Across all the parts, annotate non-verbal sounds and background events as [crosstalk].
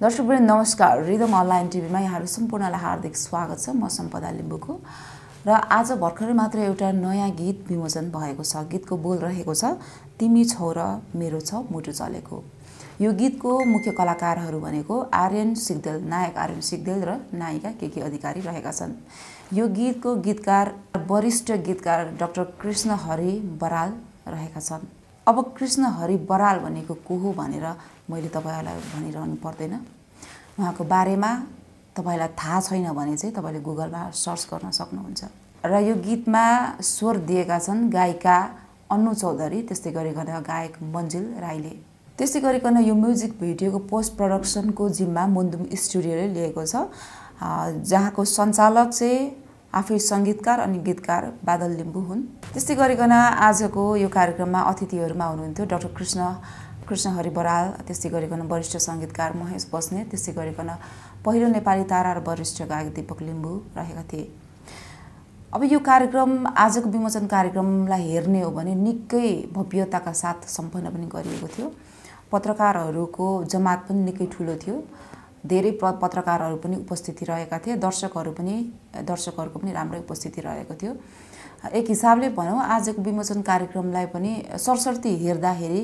दर्शकवृन्द नमस्कार। Rhythm online टिभीमा यहाँहरू सम्पूर्णलाई हार्दिक स्वागत छ। म सम्पदा लिम्बूको। र आज भर्खरै मात्र एउटा नयाँ गीत विमोचन भएको छ। गीतको बोल रहेको छ तिमी छौ र मेरो छ मुटु चलेको। यो गीतको मुख्य कलाकारहरू भनेको आर्यन सिग्देल नायक आर्यन सिग्देल र नायिका के के अधिकारी रहेका छन्। यो गीतको गीतकार वरिष्ठ गीतकार डाक्टर कृष्ण हरि बराल रहेका छन्। अब कृष्ण हरि बराल भनेको को हो भनेर मैले तपाईँहरूलाई भनिरहनु पर्दैन। उहाँको बारेमा तपाईँलाई थाहा छैन भने चाहिँ तपाईँले गुगलमा सर्च गर्न सक्नुहुन्छ। र यो गीतमा स्वर दिएका छन् गायिका अन्नु चौधरी त्यस्तै गरिकन गायक मन्जिल राईले। त्यस्तै गरिकन यो म्युजिक भिडियोको पोस्ट प्रडक्सनको जिम्मा मुन्दुम स्टुडियोले लिएको छ। जहाँको सञ्चालक चाहिँ आफै सङ्गीतकार अनि गीतकार बादल लिम्बू हुन्। त्यस्तै गरिकन आजको यो कार्यक्रममा अतिथिहरूमा हुनुहुन्थ्यो डाक्टर कृष्ण कृष्ण हरि बराल त्यस्तै गरिकन वरिष्ठ सङ्गीतकार महेश बस्ने त्यस्तै गरिकन पहिलो नेपाली तारा र वरिष्ठ गायक दीपक लिम्बू रहेका थिए। अब यो कार्यक्रम आजको विमोचन कार्यक्रमलाई हेर्ने हो भने निकै भव्यताका साथ सम्पन्न पनि गरिएको थियो। पत्रकारहरूको जमात पनि निकै ठुलो थियो। धेरै पत्रकारहरू पनि उपस्थिति रहेका थिए। दर्शकहरू पनि दर्शकहरूको पनि राम्रै उपस्थिति रहेको थियो। एक हिसाबले भनौँ आजको विमोचन कार्यक्रमलाई पनि सरसर्ती हेर्दाखेरि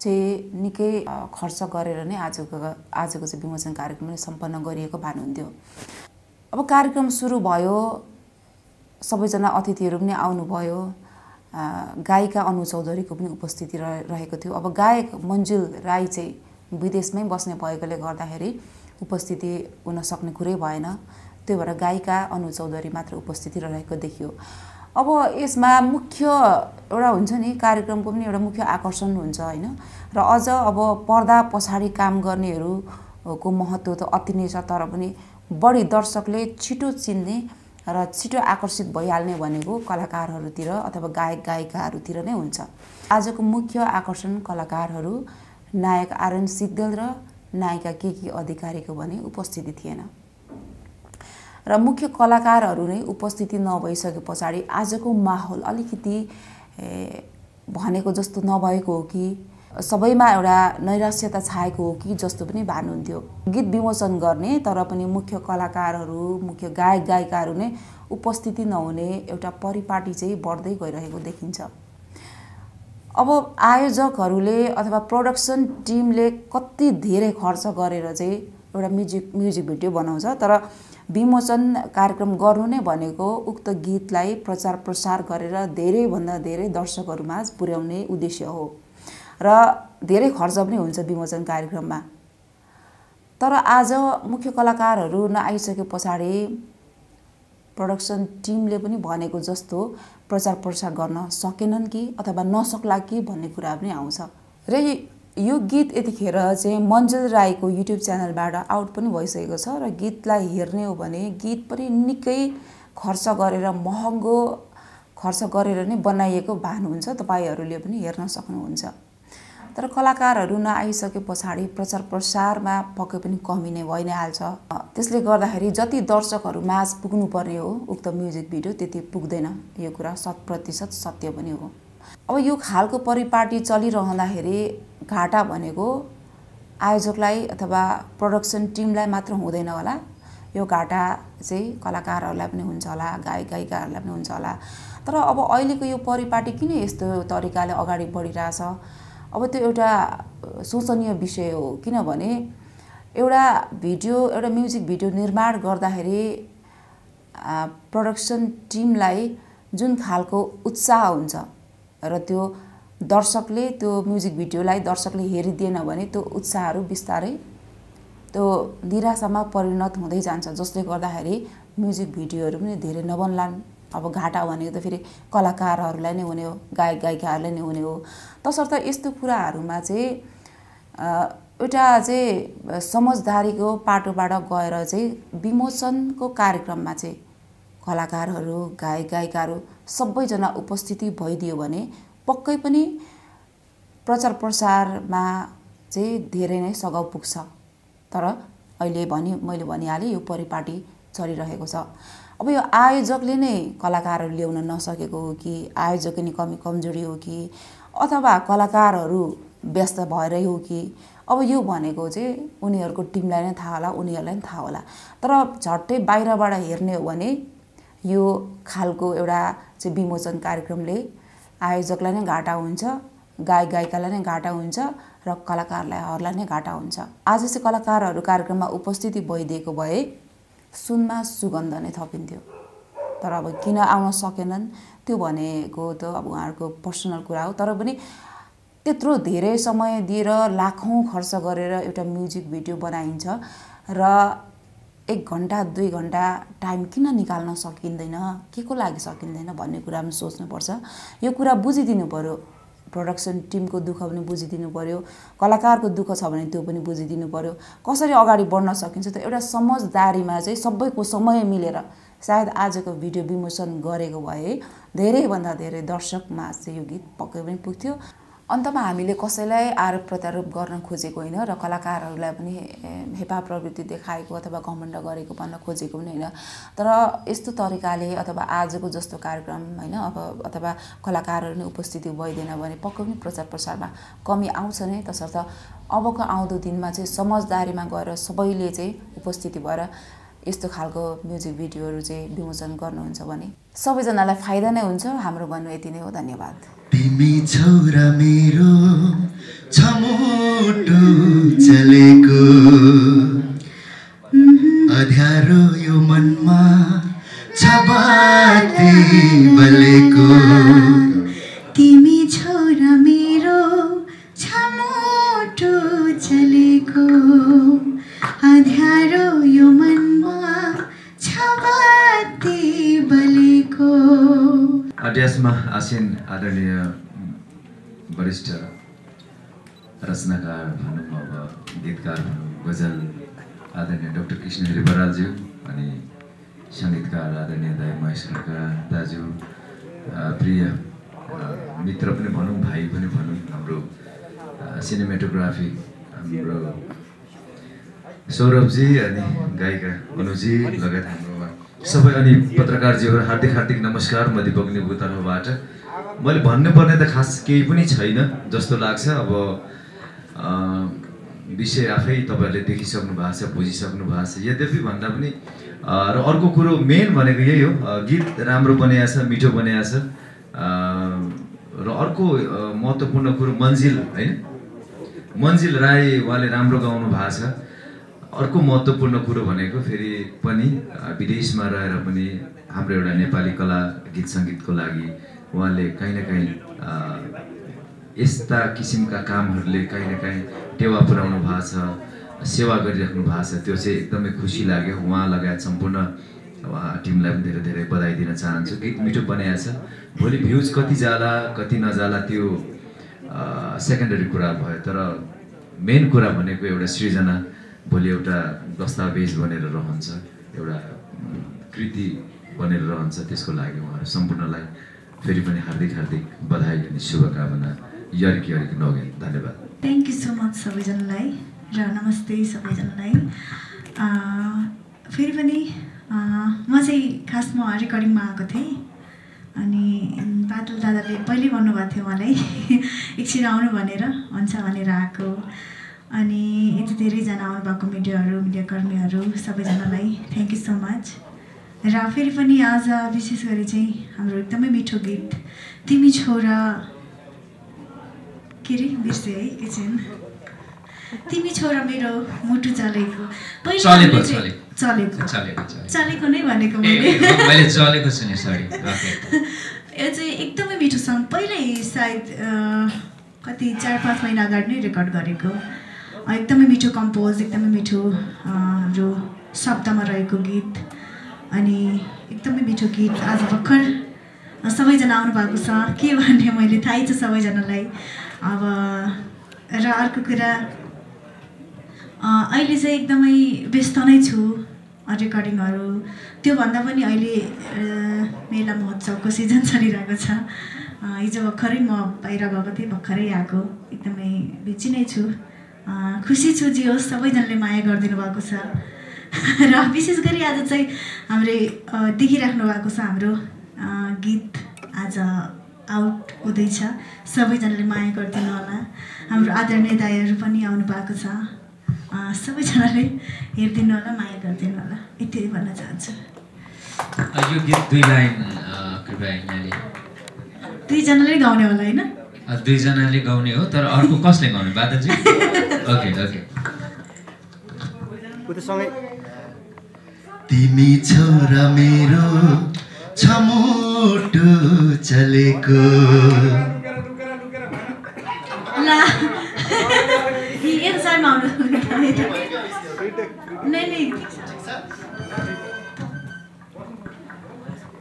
चाहिँ निकै खर्च गरेर नै आजको आजको चाहिँ विमोचन कार्यक्रम सम्पन्न गरिएको भानुहुन्थ्यो। अब कार्यक्रम सुरु भयो सबैजना अतिथिहरू पनि आउनुभयो गायिका अनु चौधरीको पनि उपस्थिति रहेको थियो। अब गायक मन्जुल राई चाहिँ विदेशमै बस्ने भएकोले गर्दाखेरि उपस्थिति हुन सक्ने कुरै भएन। त्यही भएर गायिका अनु चौधरी मात्र उपस्थिति रहेको देखियो। अब यसमा मुख्य एउटा हुन्छ नि कार्यक्रमको पनि एउटा मुख्य आकर्षण हुन्छ होइन? र अझ अब पर्दा पछाडि काम गर्नेहरूको महत्त्व त अति नै छ तर पनि बढी दर्शकले छिटो चिन्ने र छिटो आकर्षित भइहाल्ने भनेको कलाकारहरूतिर अथवा गायक गायिकाहरूतिर नै हुन्छ। आजको मुख्य आकर्षण कलाकारहरू नायक आर्यन सिग्देल र नायिका के के अधिकारीको भने उपस्थिति थिएन। र मुख्य कलाकारहरू नै उपस्थिति नभइसके पछाडि आजको माहौल अलिकति भनेको जस्तो नभएको हो कि सबैमा एउटा नैराश्यता छाएको हो कि जस्तो पनि भानुहुन्थ्यो। गीत विमोचन गर्ने तर पनि मुख्य कलाकारहरू मुख्य गायक गायिकाहरू नै उपस्थिति नहुने एउटा परिपाटी चाहिँ बढ्दै गइरहेको देखिन्छ। अब आयोजकहरूले अथवा प्रडक्सन टिमले कति धेरै खर्च गरेर चाहिँ एउटा म्युजिक म्युजिक भिडियो बनाउँछ। तर विमोचन कार्यक्रम गर्नु नै भनेको उक्त गीतलाई प्रचार प्रसार गरेर धेरैभन्दा धेरै दर्शकहरूमा पुर्याउने उद्देश्य हो। र धेरै खर्च पनि हुन्छ विमोचन कार्यक्रममा। तर आज मुख्य कलाकारहरू नआइसके पछाडि प्रडक्सन टिमले पनि भनेको जस्तो प्रचार प्रसार गर्न सकेनन् कि अथवा नसक्ला कि भन्ने कुरा पनि आउँछ। र यो गीत यतिखेर चाहिँ मन्जल राईको युट्युब च्यानलबाट आउट पनि भइसकेको छ र गीतलाई हेर्ने हो भने गीत पनि निकै खर्च गरेर महँगो खर्च गरेर नै बनाइएको भान हुन्छ। तपाईँहरूले पनि हेर्न सक्नुहुन्छ। तर कलाकारहरू नआइसके पछाडि प्रचार प्रसारमा पक्कै पनि कमी नै भइ नै हाल्छ त्यसले गर्दाखेरि जति दर्शकहरू माझ पुग्नुपर्ने हो उक्त म्युजिक भिडियो त्यति पुग्दैन। यो कुरा शत प्रतिशत सत्य पनि हो। अब यो खालको परिपाटी चलिरहँदाखेरि घाटा भनेको आयोजकलाई अथवा प्रडक्सन टिमलाई मात्र हुँदैन होला। यो घाटा चाहिँ कलाकारहरूलाई पनि हुन्छ होला गायक गायिकाहरूलाई पनि हुन्छ होला। तर अब अहिलेको यो परिपाटी किन यस्तो तरिकाले अगाडि बढिरहेछ? अब त्यो एउटा शोचनीय विषय हो। किनभने एउटा भिडियो एउटा म्युजिक भिडियो निर्माण गर्दाखेरि प्रडक्सन टिमलाई जुन खालको उत्साह हुन्छ र त्यो दर्शकले त्यो म्युजिक भिडियोलाई दर्शकले हेरिदिएन भने त्यो उत्साहहरू बिस्तारै त्यो निराशामा परिणत हुँदै जान्छ जसले गर्दाखेरि म्युजिक भिडियोहरू पनि धेरै नबन्लान् अब घाटा भनेको त फेरि कलाकारहरूलाई नै हुने हो गायक गायिकाहरूलाई नै हुने हो। तसर्थ यस्तो कुराहरूमा चाहिँ एउटा चाहिँ समझदारीको पाटोबाट गएर चाहिँ विमोचनको कार्यक्रममा चाहिँ कलाकारहरू गायक गायिकाहरू सबैजना उपस्थिति भइदियो भने पक्कै पनि प्रचार प्रसारमा चाहिँ धेरै नै सघाउ पुग्छ। तर अहिले भनि मैले भनिहालेँ यो परिपाटी चलिरहेको छ। अब यो आयोजकले नै कलाकारहरू ल्याउन नसकेको हो कि आयोजक नै कमी कमजोरी हो कि अथवा कलाकारहरू व्यस्त भएरै हो कि अब यो भनेको चाहिँ उनीहरूको टिमलाई नै थाहा होला उनीहरूलाई पनि थाहा होला। तर झट्टै बाहिरबाट हेर्ने हो भने यो खालको एउटा चाहिँ विमोचन कार्यक्रमले आयोजकलाई नै घाटा हुन्छ गायक गायिकालाई नै घाटा हुन्छ र कलाकारलाई नै घाटा हुन्छ। आज चाहिँ कलाकारहरू कार्यक्रममा उपस्थिति भइदिएको भए सुनमा सुगन्ध नै थपिन्थ्यो। तर अब किन आउन सकेनन्? त्यो भनेको त अब उहाँहरूको पर्सनल कुरा हो। तर पनि त्यत्रो धेरै समय दिएर लाखौँ खर्च गरेर एउटा म्युजिक भिडियो बनाइन्छ र एक घन्टा दुई घन्टा टाइम किन निकाल्न सकिँदैन? के को लागि सकिँदैन भन्ने कुरा पनि सोच्नुपर्छ। यो कुरा बुझिदिनु पऱ्यो प्रडक्सन टिमको दुःख पनि बुझिदिनु पऱ्यो कलाकारको दुःख छ भने त्यो पनि बुझिदिनु पऱ्यो कसरी अगाडि बढ्न सकिन्छ त एउटा समझदारीमा चाहिँ सबैको समय मिलेर सायद आजको भिडियो विमोचन गरेको भए धेरैभन्दा धेरै दर्शकमा चाहिँ यो गीत पक्कै पनि पुग्थ्यो। अन्तमा हामीले कसैलाई आरोप प्रत्यारोप गर्न खोजेको होइन र कलाकारहरूलाई पनि हेपा प्रवृत्ति देखाएको अथवा घमण्ड गरेको भन्न खोजेको पनि होइन। तर यस्तो तरिकाले अथवा आजको जस्तो कार्यक्रम होइन अब अथवा कलाकारहरू नै उपस्थिति भइदिएन भने पक्कै पनि प्रचार प्रसारमा कमी आउँछ नै तसर्थ अबको आउँदो दिनमा चाहिँ समझदारीमा गएर सबैले चाहिँ उपस्थिति भएर यस्तो खालको म्युजिक भिडियोहरू चाहिँ विमोचन गर्नुहुन्छ भने सबैजनालाई फाइदा नै हुन्छ हाम्रो भन्नु यति नै हो धन्यवाद। तिमी छौरा मेरो छमोटो चलेको। अध्यारो यो मनमा छबाते बलेको। तिमी छोरा मेरो छमोटो चलेको। अड्यासमा आसिन आदरणीय वरिष्ठ रचनाकार भनौँ अब गीतकार भनौँ गजल आदरणीय डक्टर कृष्ण बरालज्यू अनि सङ्गीतकार आदरणीय दाई महेश खड्का दाजु प्रिय मित्र पनि भनौँ भाइ पनि भनौँ हाम्रो सिनेमेटोग्राफी हाम्रो सौरभजी अनि गायिका अनुजी लगायत सबै अनि पत्रकारजीहरू हार्दिक हार्दिक नमस्कार म दिपक निबु तर्फबाट मैले भन्नुपर्ने त खास केही पनि छैन जस्तो लाग्छ। अब विषय आफै तपाईँहरूले देखिसक्नु भएको छ बुझिसक्नु भएको छ। यद्यपि भन्दा पनि र अर्को कुरो मेन भनेको यही हो गीत राम्रो बनाएको छ मिठो बनाएको छ। र अर्को महत्त्वपूर्ण कुरो मन्जिल होइन? मन्जिल राई उहाँले राम्रो गाउनु भएको छ। अर्को महत्त्वपूर्ण कुरो भनेको फेरि पनि विदेशमा रहेर पनि हाम्रो एउटा नेपाली कला गीत सङ्गीतको लागि उहाँले काहीँ न काहीँ यस्ता किसिमका कामहरूले काहीँ न काहीँ टेवा पुर्याउनु भएको छ सेवा गरिराख्नु भएको छ त्यो चाहिँ एकदमै खुसी लाग्यो। उहाँ लगायत सम्पूर्ण टिमलाई पनि धेरै धेरै बधाई दिन चाहन्छु। गीत मिठो बनाएको छ भोलि भ्युज कति जाला कति नजाला त्यो सेकेन्डरी कुरा भयो तर मेन कुरा भनेको एउटा सृजना भोलि एउटा दस्तावेज बनेर रहन्छ एउटा कृति बनेर रहन्छ त्यसको लागि उहाँहरू सम्पूर्णलाई फेरि पनि हार्दिक हार्दिक बधाई अनि शुभकामना। यरिक यरिक नगेन। धन्यवाद। थ्याङ्क यू सो मच सबैजनालाई र नमस्ते सबैजनालाई। फेरि पनि म चाहिँ खास म रेकर्डिङमा आएको थिएँ अनि बादल दादाले पहिल्यै भन्नुभएको थियो मलाई [laughs] एकछिन आउनु भनेर हुन्छ भनेर आएको। अनि यति धेरैजना आउनुभएको मिडियाहरू मिडियाकर्मीहरू सबैजनालाई थ्याङ्क यू सो मच र फेरि पनि आज विशेष गरी चाहिँ हाम्रो एकदमै मिठो गीत तिमी छोरा के अरे बिर्सेँ है एकछिन। तिमी छोरा मेरो मुटु चलेको। चलेको चलेको। नै भनेको मैले। चलेको सरी [laughs] यो चाहिँ एकदमै मिठो सङ्ग पहिल्यै सायद कति चार पाँच महिना अगाडि नै रेकर्ड गरेको। एकदमै मिठो कम्पोज एकदमै मिठो हाम्रो शब्दमा रहेको गीत अनि एकदमै मिठो गीत आज भर्खर सबैजना आउनु भएको छ। के भन्ने मैले थाहै छ सबैजनालाई। अब र अर्को कुरा अहिले चाहिँ एकदमै व्यस्त नै छु रेकर्डिङहरू त्योभन्दा पनि अहिले मेला महोत्सवको सिजन चलिरहेको छ। हिजो भर्खरै म बाहिर गएको थिएँ भर्खरै आएको। एकदमै बिजी नै छु। खुसी छु जे होस् सबैजनाले माया गरिदिनु भएको छ। [laughs] र विशेष गरी आज चाहिँ हामीले देखिराख्नु भएको छ हाम्रो गीत आज आउट हुँदैछ। सबैजनाले माया गरिदिनु होला। हाम्रो आदरणीय दाईहरू पनि आउनु भएको छ। सबैजनाले हेरिदिनु होला माया गरिदिनु होला। यति भन्न चाहन्छु। यो गीत दुई लाइन कृपया दुईजनाले गाउने होला होइन? दुईजनाले गाउने हो तर अर्को कसले गाउने? बादलजी? Okay okay. तिमी छौरा मेरो छमुटो चलेको।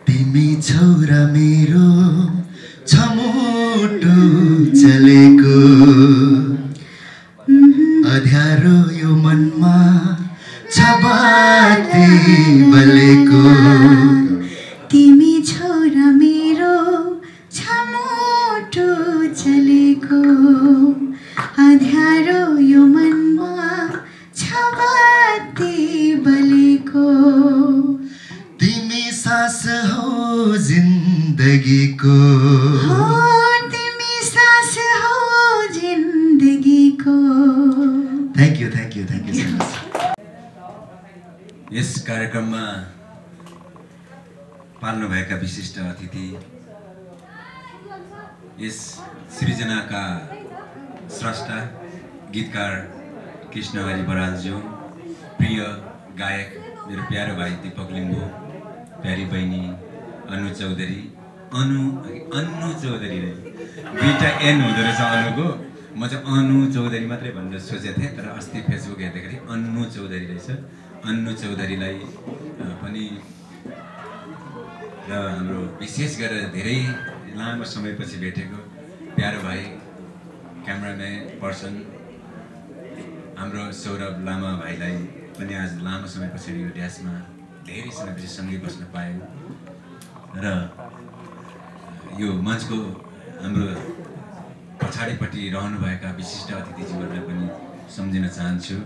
तिमी छौरा मेरो छमुटो चलेको। अध्यारो यो मनमा छ बलेको। तिमी छोरा मेरो छमोटो चलेको। अध्यारो पाल्नुभएका विशिष्ट अतिथि यस सृजनाका स्रष्टा गीतकार कृष्णहरि बरालज्यू प्रिय गायक मेरो प्यारो भाइ दिपक लिम्बू प्यारी बहिनी अनु चौधरी अनु अन्नु चौधरी दुईवटा एन हुँदो रहेछ अनुको म चाहिँ अनु चौधरी मात्रै भनेर सोचेको थिएँ तर अस्ति फेसबुक हेर्दाखेरि अन्नु चौधरी रहेछ अन्नु चौधरीलाई पनि र हाम्रो विशेष गरेर धेरै लामो समयपछि भेटेको प्यारो भाइ क्यामराम्यान पर्सन हाम्रो सौरभ लामा भाइलाई पनि आज लामो समय पछाडि यो ड्यासमा धेरै समयपछि सँगै बस्न पायौँ र यो मञ्चको हाम्रो पछाडिपट्टि रहनुभएका विशिष्ट अतिथिज्यूहरूलाई पनि सम्झिन चाहन्छु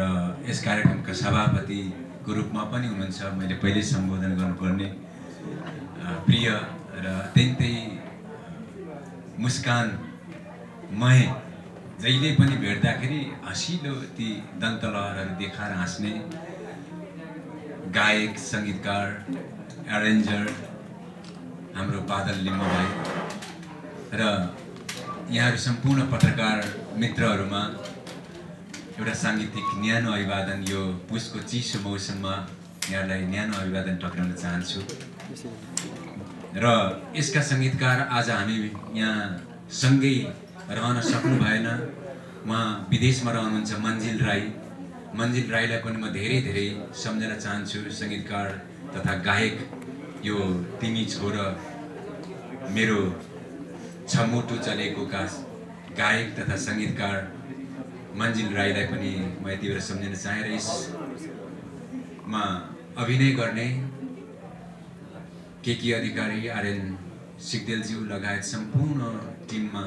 र यस कार्यक्रमका सभापतिको रूपमा पनि हुनुहुन्छ। मैले पहिल्यै सम्बोधन गर्नुपर्ने प्रिय र अत्यन्तै मुस्कानमय जहिले पनि भेट्दाखेरि हँसिलो ती दन्तलहरहरू देखाएर हाँस्ने गायक सङ्गीतकार एरेन्जर हाम्रो बादल लिम्बू भाइ र यहाँहरू सम्पूर्ण पत्रकार मित्रहरूमा एउटा साङ्गीतिक न्यानो अभिवादन यो पुसको चिसो मौसममा यहाँहरूलाई न्यानो अभिवादन टक्राउन चाहन्छु। र यसका सङ्गीतकार आज हामी यहाँ सँगै रहन सक्नु भएन। उहाँ विदेशमा रहनुहुन्छ मन्जिल राई। मन्जिल राईलाई पनि म धेरै धेरै सम्झन चाहन्छु सङ्गीतकार तथा गायक। यो तिमी छोर मेरो छमुटु चलेको का गायक तथा सङ्गीतकार मन्जिल राईलाई पनि म यति बेला सम्झिन चाहेँ र यसमा अभिनय गर्ने के के अधिकारी आर्यन सिग्देलज्यू लगायत सम्पूर्ण टिममा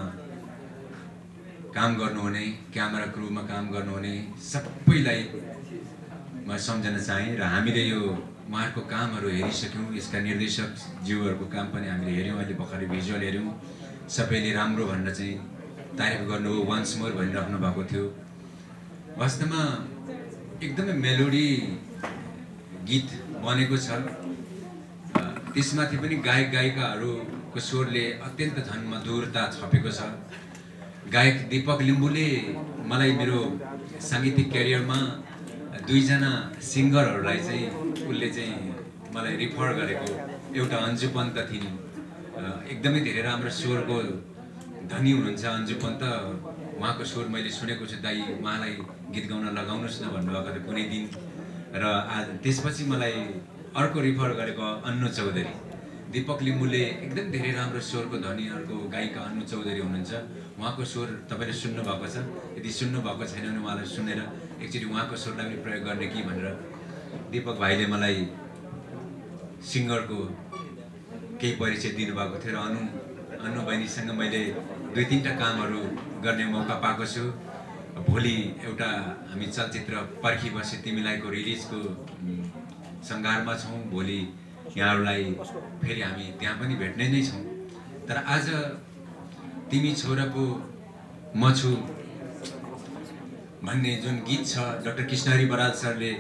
काम गर्नुहुने क्यामेरा क्रुमा काम गर्नुहुने सबैलाई म सम्झन चाहेँ र हामीले यो उहाँहरूको कामहरू हेरिसक्यौँ। यसका निर्देशक ज्यूहरूको काम पनि हामीले हेऱ्यौँ अहिले भर्खरै भिजुअल हेऱ्यौँ। सबैले राम्रो भन्न चाहिँ तारिफ गर्नुभयो वान्स मोर भनिराख्नु भएको थियो। वास्तवमा एकदमै मेलोडी गीत बनेको छ। त्यसमाथि पनि गायक गायिकाहरूको स्वरले अत्यन्त झन् मधुरता छपेको छ। गायक दिपक लिम्बूले मलाई मेरो साङ्गीतिक क्यारियरमा दुईजना सिङ्गरहरूलाई चाहिँ उसले चाहिँ मलाई रिफर गरेको एउटा अन्जु पन्त थिइन्। एकदमै धेरै राम्रो स्वरको धनी हुनुहुन्छ अन्जु पन्त। उहाँको स्वर मैले सुनेको छु दाई उहाँलाई गीत गाउन लगाउनुहोस् न भन्नुभएको थियो कुनै दिन। र आज त्यसपछि मलाई अर्को रिफर गरेको अन्नु चौधरी। दिपक लिम्बूले एकदम धेरै राम्रो स्वरको धनी अर्को गायिका अन्नु चौधरी हुनुहुन्छ। उहाँको स्वर तपाईँले सुन्नुभएको छ। यदि सुन्नुभएको छैन भने उहाँलाई सुनेर एकचोटि उहाँको स्वरलाई पनि प्रयोग गर्ने कि भनेर दिपक भाइले मलाई सिङ्गरको केही परिचय दिनुभएको थियो र अनु अनु बहिनीसँग मैले दुई तिनवटा कामहरू गर्ने मौका पाएको छु। भोलि एउटा हामी चलचित्र पर्खी बसे तिमीलाईको रिलिजको सङ्घारमा छौँ भोलि यहाँहरूलाई फेरि हामी त्यहाँ पनि भेट्ने नै छौँ। तर आज तिमी छोराको म छु भन्ने जुन गीत छ डक्टर कृष्णहरी बराल सरले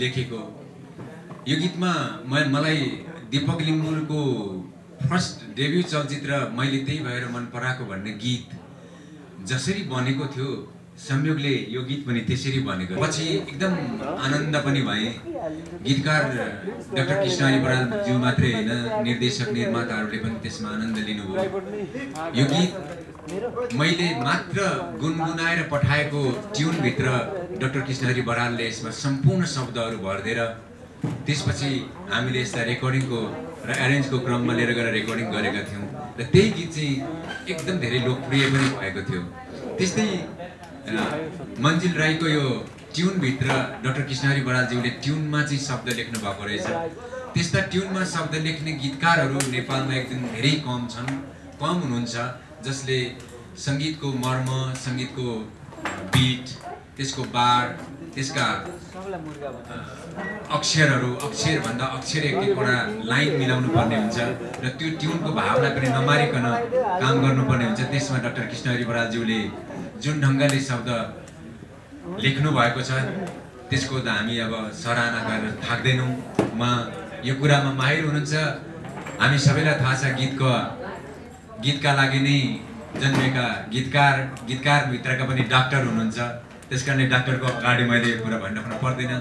लेखेको यो गीतमा म मलाई दिपक लिम्बुको फर्स्ट डेब्यु चलचित्र मैले त्यही भएर मन पराएको भन्ने गीत जसरी बनेको थियो संयोगले यो गीत पनि त्यसरी बनेको पछि एकदम आनन्द पनि भएँ। गीतकार डाक्टर कृष्णहरी बरालज्यू मात्रै होइन निर्देशक निर्माताहरूले पनि त्यसमा आनन्द लिनुभयो। यो गीत मैले मात्र गुनगुनाएर पठाएको ट्युनभित्र डाक्टर कृष्णहरी बरालले यसमा सम्पूर्ण शब्दहरू भरिदिएर त्यसपछि हामीले यसलाई रेकर्डिङको र एरेन्जको क्रममा लिएर गएर रेकर्डिङ गरेका थियौँ। र त्यही गीत चाहिँ एकदम धेरै लोकप्रिय पनि भएको थियो। त्यस्तै मन्जिल राईको यो ट्युनभित्र डाक्टर कृष्णहरी बरालज्यूले ट्युनमा चाहिँ शब्द लेख्नु भएको रहेछ। त्यस्ता ट्युनमा शब्द लेख्ने गीतकारहरू नेपालमा एकदम धेरै कम छन्। कम हुनुहुन्छ जसले सङ्गीतको मर्म सङ्गीतको बिट त्यसको बार त्यसका अक्षरहरू अक्षरभन्दा अक्षर एक एकवटा लाइन मिलाउनु पर्ने हुन्छ र त्यो ट्युनको भावलाई पनि नमारिकन काम गर्नुपर्ने हुन्छ। त्यसमा डाक्टर कृष्णहरी बरालज्यूले जुन ढङ्गले शब्द लेख्नु भएको छ त्यसको त हामी अब सराहना गर्न थाक्दैनौँ। उहाँ यो कुरामा माहिर हुनुहुन्छ। हामी सबैलाई थाहा छ गीतको गीतका लागि नै जन्मेका गीतकार गीतकारभित्रका पनि डाक्टर हुनुहुन्छ। त्यस कारणले डाक्टरको अगाडि मैले यो कुरा भन्न पर्दैन।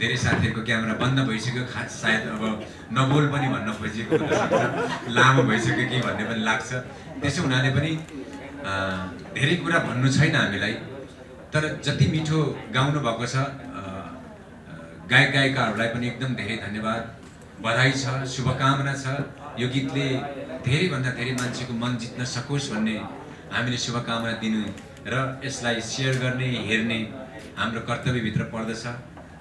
धेरै साथीहरूको क्यामेरा बन्द भइसक्यो। खास सायद अब नबोल पनि भन्न खोजिएको लामो भइसक्यो कि भन्ने पनि लाग्छ। त्यसो हुनाले पनि धेरै कुरा भन्नु छैन हामीलाई तर जति मिठो गाउनु भएको छ गायक गायिकाहरूलाई पनि एकदम धेरै धन्यवाद। बधाई छ शुभकामना छ। यो गीतले धेरैभन्दा धेरै मान्छेको मन जित्न सकोस् भन्ने हामीले शुभकामना दिनु र यसलाई सेयर गर्ने हेर्ने हाम्रो कर्तव्यभित्र पर्दछ।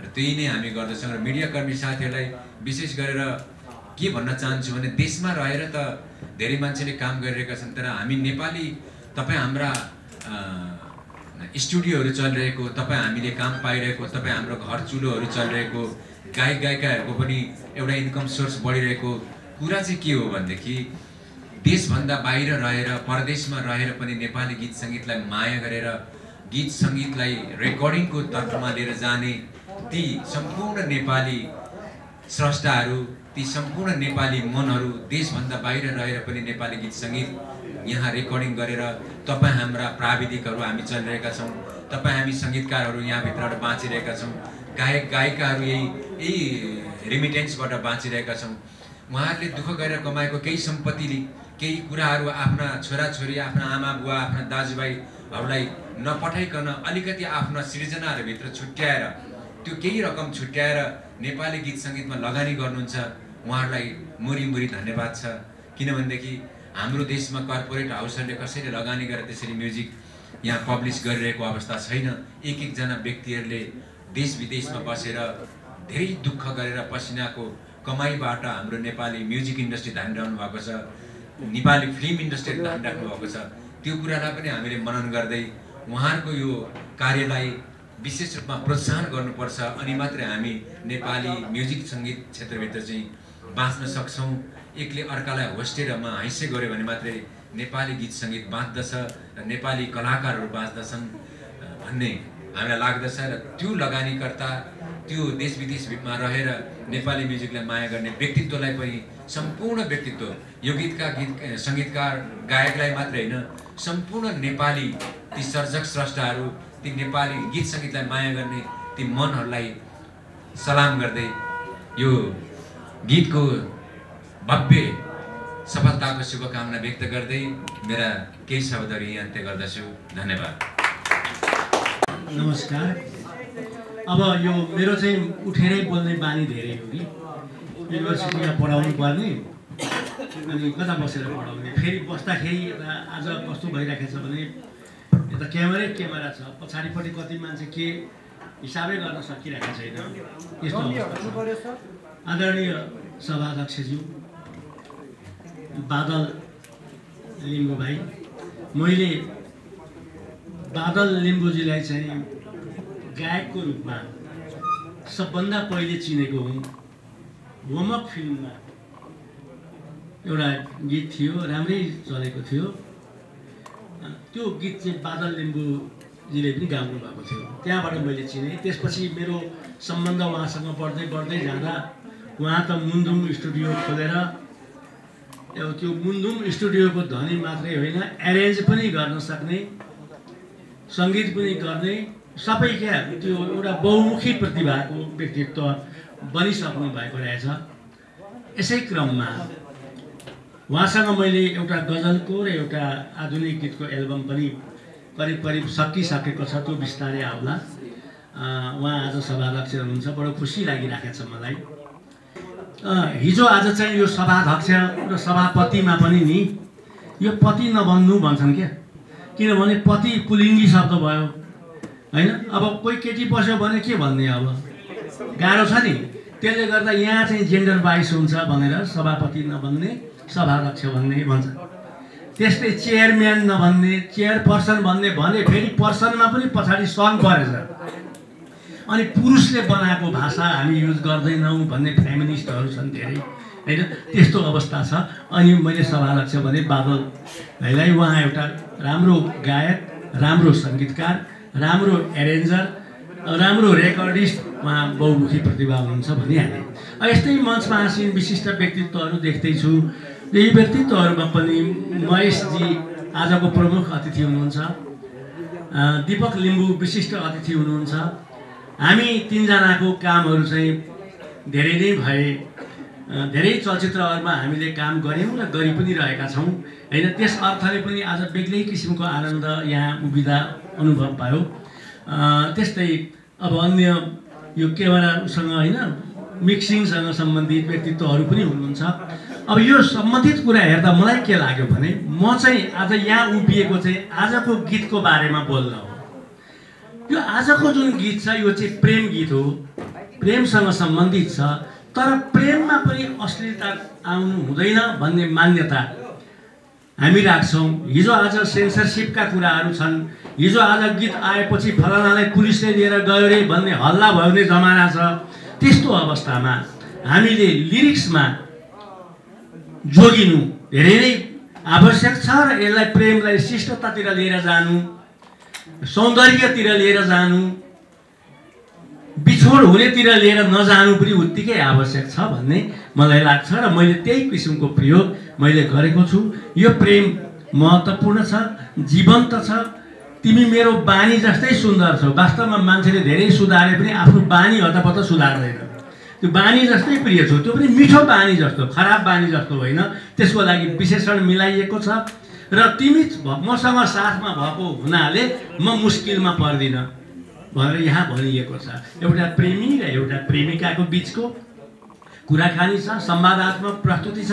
र त्यही नै हामी गर्दछौँ। र मिडियाकर्मी साथीहरूलाई विशेष गरेर के भन्न चाहन्छु भने देशमा रहेर त धेरै मान्छेले काम गरिरहेका छन् तर हामी नेपाली तपाईँ हाम्रा स्टुडियोहरू चलिरहेको तपाईँ हामीले काम पाइरहेको तपाईँ हाम्रो घर चुलोहरू चलिरहेको गायक गायिकाहरूको पनि एउटा इन्कम सोर्स बढिरहेको कुरा चाहिँ के हो भनेदेखि देशभन्दा बाहिर रहेर परदेशमा रहेर पनि नेपाली गीत सङ्गीतलाई माया गरेर गीत सङ्गीतलाई रेकर्डिङको तर्फमा लिएर जाने ती सम्पूर्ण नेपाली स्रष्टाहरू ती सम्पूर्ण नेपाली मनहरू देशभन्दा बाहिर रहेर पनि नेपाली गीत सङ्गीत यहाँ रेकर्डिङ गरेर तपाईँ हाम्रा प्राविधिकहरू हामी चलिरहेका छौँ। तपाईँ हामी सङ्गीतकारहरू यहाँभित्रबाट बाँचिरहेका छौँ। गायक गायिकाहरू यही यही रिमिटेन्सबाट बाँचिरहेका छौँ। उहाँहरूले दुःख गरेर कमाएको केही सम्पत्तिले केही कुराहरू आफ्ना छोराछोरी आफ्ना आमा बुवा आफ्ना दाजुभाइहरूलाई नपठाइकन अलिकति आफ्ना सृजनाहरूभित्र छुट्याएर त्यो केही रकम छुट्याएर नेपाली गीत सङ्गीतमा लगानी गर्नुहुन्छ। उहाँहरूलाई मुरी मुरी धन्यवाद छ। किनभनेदेखि हाम्रो देशमा कर्पोरेट हाउसहरूले कसैले लगानी गरेर त्यसरी म्युजिक यहाँ पब्लिस गरिरहेको अवस्था छैन। एक एकजना व्यक्तिहरूले देश विदेशमा बसेर धेरै दुःख गरेर पसिनाको कमाइबाट हाम्रो नेपाली म्युजिक इन्डस्ट्री धानिरहनु भएको छ नेपाली फिल्म इन्डस्ट्री धानिराख्नु भएको छ। त्यो कुरालाई पनि हामीले मनन गर्दै उहाँहरूको यो कार्यलाई विशेष रूपमा प्रोत्साहन गर्नुपर्छ अनि मात्रै हामी नेपाली म्युजिक सङ्गीत क्षेत्रभित्र चाहिँ बाँच्न सक्छौँ। एकले अर्कालाई होस्टेरमा हैसे गऱ्यो भने मात्रै नेपाली गीत सङ्गीत बाँच्दछ र नेपाली कलाकारहरू बाँच्दछन् भन्ने हामीलाई लाग्दछ र त्यो लगानीकर्ता त्यो देश विदेशमा रहेर नेपाली म्युजिकलाई माया गर्ने व्यक्तित्वलाई पनि सम्पूर्ण व्यक्तित्व यो गीतका गीत सङ्गीतकार गायकलाई मात्रै होइन सम्पूर्ण नेपाली ती सर्जक स्रष्टाहरू ती नेपाली गीत सङ्गीतलाई माया गर्ने ती मनहरूलाई सलाम गर्दै यो गीतको भव्य सफलताको शुभकामना व्यक्त गर्दै मेरा केही शब्दहरू यही अन्त्य गर्दछु। धन्यवाद। नमस्कार। अब यो मेरो चाहिँ उठेरै बोल्ने बानी धेरै हो कि। युनिभर्सिटीमा पढाउनु पर्ने अनि कता बसेर पढाउने? फेरि बस्दाखेरि यता आज कस्तो भइरहेको छ भने यता क्यामेरै क्यामेरा छ। पछाडिपट्टि कति मान्छे के हिसाबै गर्न सकिरहेको छैन। यस्तो आदरणीय सभाध्यक्षज्यू बादल लिम्बू भाइ मैले बादल लिम्बूजीलाई चाहिँ गायकको रूपमा सबभन्दा पहिले चिनेको हुँ। होमवर्क फिल्ममा एउटा गीत थियो राम्रै चलेको थियो। त्यो गीत चाहिँ बादल लिम्बूजीले पनि गाउनु भएको थियो। त्यहाँबाट मैले चिनेँ। त्यसपछि मेरो सम्बन्ध उहाँसँग बढ्दै बढ्दै जाँदा उहाँ त मुन्दुम स्टुडियो खोलेर अब त्यो मुन्दुम स्टुडियोको धनी मात्रै होइन एरेन्ज पनि गर्न सक्ने सङ्गीत पनि गर्ने सबै क्या त्यो एउटा बहुमुखी प्रतिभाको व्यक्तित्व बनिसक्नु भएको रहेछ। यसै क्रममा उहाँसँग मैले एउटा गजलको र एउटा आधुनिक गीतको एल्बम पनि करिब करिब सकिसकेको छ त्यो बिस्तारै आउला। उहाँ आज सभाध्यक्ष हुनुहुन्छ बडो खुसी लागिराखेको छ मलाई। हिजो आज चाहिँ यो सभाध्यक्ष र सभापतिमा पनि नि यो पति नबन्नु भन्छन् क्या। किनभने पति पुलिङ्गी शब्द भयो होइन? अब कोही केटी बस्यो भने के भन्ने अब? गाह्रो छ नि। त्यसले गर्दा यहाँ चाहिँ जेन्डर बाइस हुन्छ भनेर सभापति नभन्ने सभाध्यक्ष भन्ने भन्छ। त्यस्तै चेयरम्यान नभन्ने चेयरपर्सन भन्ने भने फेरि पर्सनमा पनि पछाडि सन परेछ। अनि पुरुषले बनाएको भाषा हामी युज गर्दैनौँ भन्ने फेमिनिस्टहरू छन् धेरै होइन? त्यस्तो अवस्था छ। अनि मैले सभाध्यक्ष भने बादल भाइलाई उहाँ एउटा राम्रो गायक राम्रो सङ्गीतकार राम्रो एरेन्जर राम्रो रेकर्डिस्ट उहाँ बहुमुखी प्रतिभा हुनुहुन्छ भनिहालेँ यस्तै मञ्चमा आसीन विशिष्ट व्यक्तित्वहरू देख्दैछु। यही व्यक्तित्वहरूमा पनि महेशजी आजको प्रमुख अतिथि हुनुहुन्छ। दिपक लिम्बू विशिष्ट अतिथि हुनुहुन्छ। हामी तिनजनाको कामहरू चाहिँ धेरै नै भए धेरै चलचित्रहरूमा हामीले काम गऱ्यौँ र गरि पनि रहेका छौँ। होइन त्यस अर्थले पनि आज बेग्लै किसिमको आनन्द यहाँ उभिँदा अनुभव भयो। त्यस्तै अब अन्य यो क्यामेरासँग होइन मिक्सिङसँग सम्बन्धित व्यक्तित्वहरू पनि हुनुहुन्छ। अब यो सम्बन्धित कुरा हेर्दा मलाई के लाग्यो भने म चाहिँ आज यहाँ उभिएको चाहिँ आजको गीतको बारेमा बोल्न हो। यो आजको जुन गीत छ यो चाहिँ प्रेम गीत हो। प्रेमसँग सम्बन्धित छ तर प्रेममा पनि अश्लीलता आउनु हुँदैन भन्ने मान्यता हामी राख्छौँ। हिजो आज सेन्सरसिपका कुराहरू छन्। हिजो आज गीत आएपछि फलानालाई पुलिसले लिएर गयो रे भन्ने हल्ला भन्ने जमाना छ। त्यस्तो अवस्थामा हामीले लिरिक्समा जोगिनु धेरै नै आवश्यक छ र यसलाई प्रेमलाई शिष्टतातिर लिएर जानु सौन्दर्यतिर लिएर जानु बिछोड हुनेतिर लिएर नजानु पनि उत्तिकै आवश्यक छ भन्ने मलाई लाग्छ र मैले त्यही किसिमको प्रयोग मैले गरेको छु। यो प्रेम महत्त्वपूर्ण छ जीवन्त छ। तिमी मेरो बानी जस्तै सुन्दर छौ। वास्तवमा मान्छेले धेरै सुधारे पनि आफ्नो बानी हतपत सुधार्दैन। त्यो बानी जस्तै प्रिय छौ। त्यो पनि मिठो बानी जस्तो खराब बानी जस्तो होइन। त्यसको लागि विशेषण मिलाइएको छ। र तिमी मसँग साथमा भएको हुनाले म मुस्किलमा पर्दिनँ भनेर यहाँ भनिएको छ। एउटा प्रेमी र एउटा प्रेमिकाको बिचको कुराकानी छ संवादात्मक प्रस्तुति छ।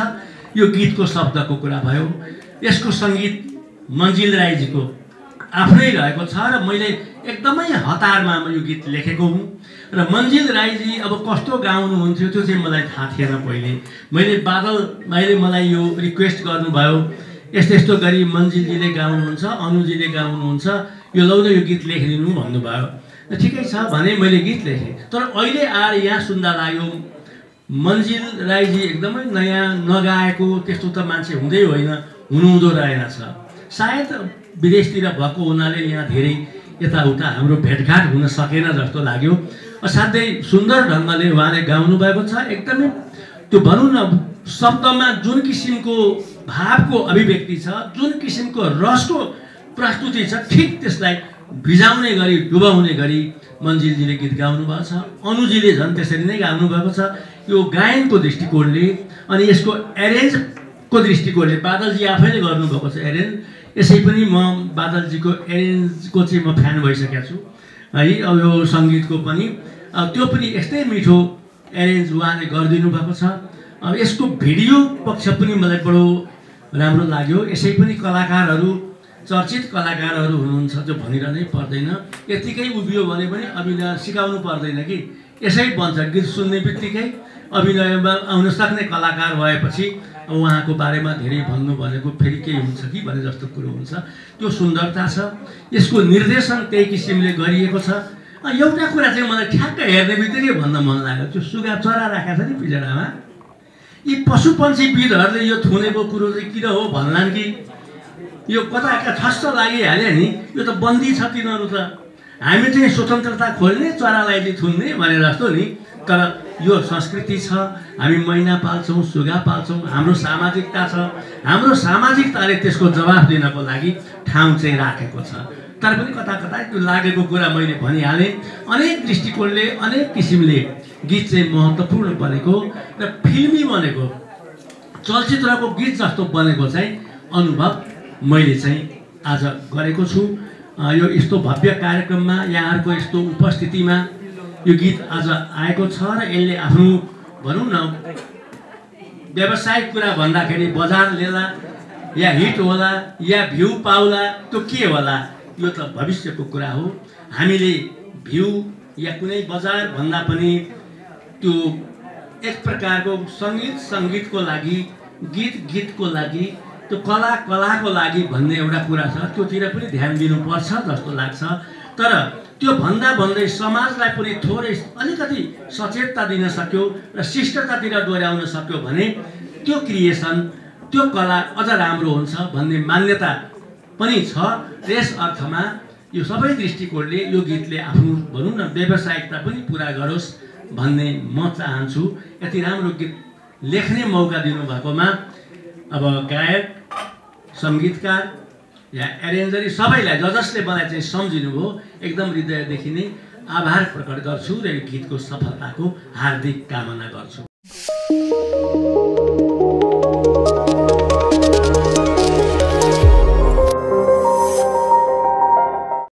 यो गीतको शब्दको कुरा भयो। यसको सङ्गीत मन्जिल राईजीको आफ्नै रहेको छ र मैले एकदमै हतारमा यो गीत लेखेको हुँ। र मन्जिल राईजी अब कस्तो गाउनुहुन्थ्यो त्यो चाहिँ मलाई थाहा थिएन पहिले। मैले बादल भाइले मलाई यो रिक्वेस्ट गर्नुभयो यस्तो यस्तो गरी मन्जिलजीले गाउनुहुन्छ अनुजीले गाउनुहुन्छ यो लौ यो गीत लेखिदिनु भन्नुभयो। ठिकै छ भने मैले गीत लेखेँ। तर अहिले आएर यहाँ सुन्दा लाग्यो मन्जिल राईजी एकदमै नयाँ नगाएको त्यस्तो त मान्छे हुँदै होइन हुनुहुँदो रहेनछ। सायद विदेशतिर भएको हुनाले यहाँ धेरै यताउता हाम्रो भेटघाट हुन सकेन जस्तो लाग्यो। असाध्यै सुन्दर ढङ्गले उहाँले गाउनु भएको छ। एकदमै त्यो भनौँ न शब्दमा जुन किसिमको भावको अभिव्यक्ति छ जुन किसिमको रसको प्रस्तुति छ ठिक त्यसलाई भिजाउने गरी डुबाउने गरी मन्जिलजीले गीत गाउनुभएको छ। अनुजीले झन् त्यसरी नै गाउनुभएको छ। यो गायनको दृष्टिकोणले अनि यसको एरेन्जको दृष्टिकोणले बादलजी आफैले गर्नुभएको छ एरेन्ज। यसै पनि म बादलजीको एरेन्जको चाहिँ म फ्यान भइसकेको छु। है अब यो सङ्गीतको पनि। त्यो पनि यस्तै मिठो एरेन्ज उहाँले गरिदिनु भएको छ। यसको भिडियो पक्ष पनि मलाई बडो राम्रो लाग्यो। यसै पनि कलाकारहरू चर्चित कलाकारहरू हुनुहुन्छ त्यो भनिरहनै पर्दैन। यत्तिकै उभियो भने पनि अभिनय सिकाउनु पर्दैन कि। यसै बन्छ गीत सुन्ने बित्तिकै अभिनयमा आउन सक्ने कलाकार भएपछि अब उहाँको बारेमा धेरै भन्नु भनेको फेरि केही हुन्छ कि भने जस्तो कुरो हुन्छ। त्यो सुन्दरता छ। यसको निर्देशन त्यही किसिमले गरिएको छ। एउटा कुरा चाहिँ मलाई ठ्याक्क हेर्ने बित्तिकै भन्न मन लाग्यो। त्यो सुगा चरा राखेको छ नि पिजडामा। यी पशु पन्छीविदहरूले यो थुनेको कुरो चाहिँ किन हो भन्लान् कि? यो कता कता ठस्स लागिहाल्यो नि? यो त बन्दी छ तिनीहरू त। हामी चाहिँ स्वतन्त्रता खोल्ने चरालाई चाहिँ थुन्ने भनेर जस्तो नि। तर यो संस्कृति छ हामी मैना पाल्छौँ सुगा पाल्छौँ हाम्रो सामाजिकता छ। हाम्रो सामाजिकताले त्यसको जवाफ दिनको लागि ठाउँ चाहिँ राखेको छ। तर पनि कता कता त्यो लागेको कुरा मैले भनिहालेँ। अनेक दृष्टिकोणले अनेक किसिमले गीत चाहिँ महत्त्वपूर्ण बनेको र फिल्मी बनेको। चलचित्रको गीत जस्तो बनेको चाहिँ अनुभव मैले चाहिँ आज गरेको छु। यो यस्तो भव्य कार्यक्रममा यहाँहरूको यस्तो उपस्थितिमा यो गीत आज आएको छ र यसले आफ्नो भनौँ न व्यावसायिक कुरा भन्दाखेरि बजार लिएला या हिट होला या भ्यू पाउला त्यो के होला यो त भविष्यको कुरा हो। हामीले भ्यू या कुनै बजार भन्दा पनि त्यो एक प्रकारको सङ्गीत सङ्गीतको लागि गीत गीतको लागि त्यो कला कलाको लागि भन्ने एउटा कुरा छ। त्योतिर पनि ध्यान दिनुपर्छ जस्तो लाग्छ। तर त्यो भन्दा भन्दै समाजलाई पनि थोरै अलिकति सचेतता दिन सक्यो र शिष्टतातिर डोर्याउन सक्यो भने त्यो क्रिएसन त्यो कला अझ राम्रो हुन्छ भन्ने मान्यता पनि छ। यस अर्थमा यो सबै दृष्टिकोणले यो गीतले आफ्नो भनौँ न व्यावसायिकता पनि पुरा गरोस्। भन्ने म चाहन्छु यति राम्रो गीत लेख्ने मौका दिनुभएकोमा अब गायक सङ्गीतकार या एरेन्जरी सबैलाई ज जसले मलाई चाहिँ सम्झिनुभयो एकदम हृदयदेखि नै आभार प्रकट गर्छु र यो गीतको सफलताको हार्दिक कामना गर्छु।